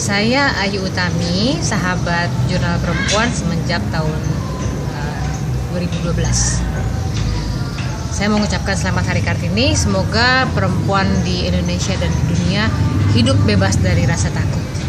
Saya Ayu Utami, sahabat jurnal perempuan semenjak tahun eh, uh, 2012. Saya mengucapkan selamat Hari Kartini. Semoga perempuan di Indonesia dan di dunia hidup bebas dari rasa takut.